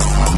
Wow!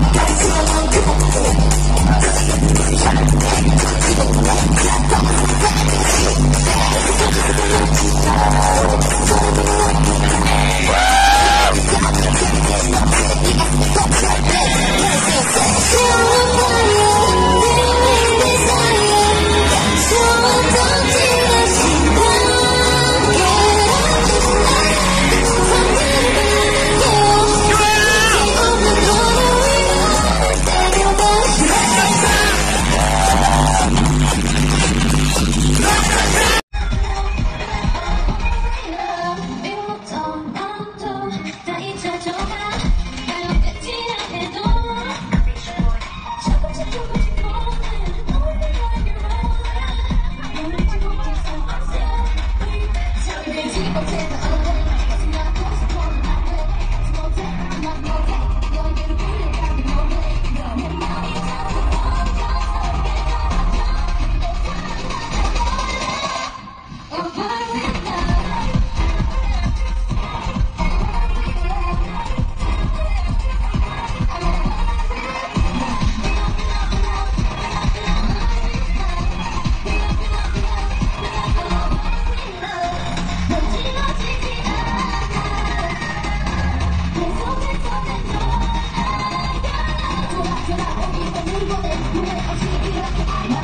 Thank you.